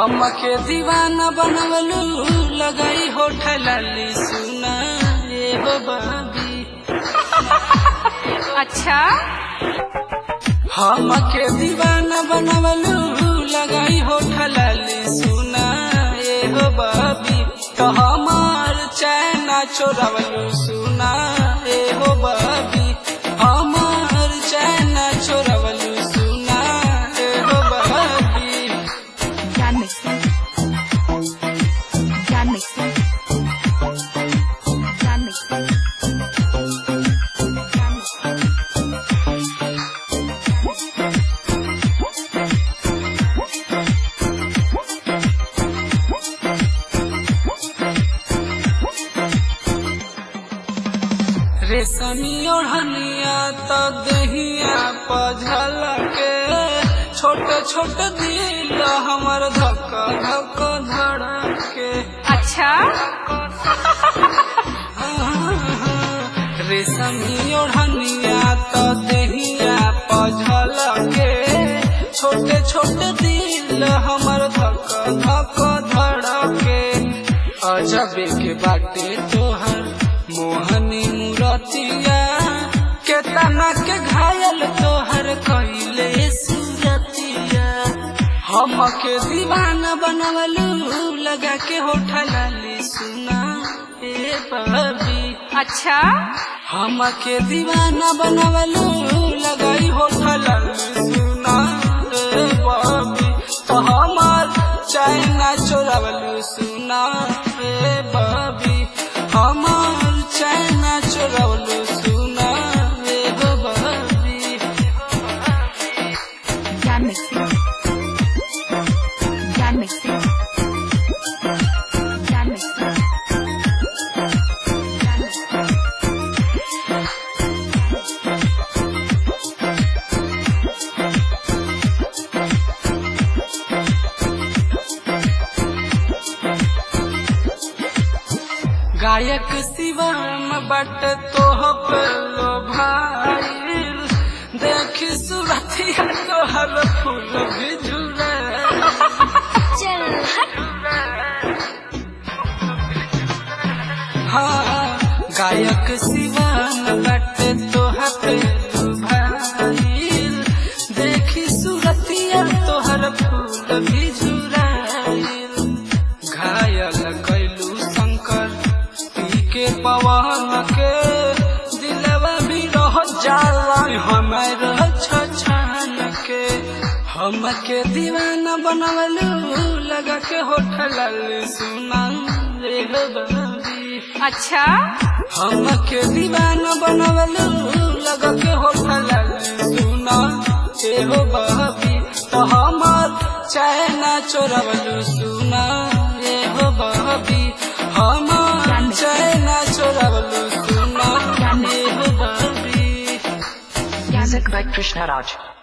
हमके दीवाना बनवलू लगाई होठल सुना ये हो बाबी अच्छा। हमके दीवाना बनवलू लगाई होठल सुना ये हो बाबी तो हमार चैना चोरवलू सुना ये हो बाबी रेशमी ओढ़निया तो दहिया पझल के छोटे छोटे दिल हमर धक धक धड़के। अच्छा? रेशमी ओढ़निया तो दहिया पझल के छोटे छोटे दिल हमर धक धक धड़के। अजबे के बाटे तोहर मोहनी। मूरतिया केतना के घायल तोहर कइले सूरतिया। हमके दीवाना बनवलू लगा के होठल सुना ए बाबी। अच्छा। हमके दीवाना बनवलू लगाई होठल सुना ए बाबी। तो हमार चाइना चोरवलू सुना गायक शिवम बट तोह लो भाई। देख सुरथिया तोहर फूल झुले। चल हाँ गायक शिवम बट पवन के दिलवा भी रह जाला हमार छछान के हमके दीवाना बनवलू लगा के होठल सुना अच्छा? हमके दीवाना बनवलू लगा के होठल सुना ए हो बाबी तो हमार चैना चोरवलू सुना ए हो बाबी हमार Krishna Raj.